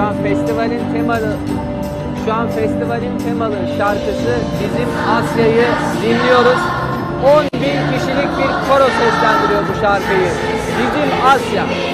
şu an festivalin temalı şu an festivalin temalı şarkısı Bizim Asya'yı dinliyoruz. 10 bin kişilik bir koro seslendiriyor bu şarkıyı. Bizim Asya.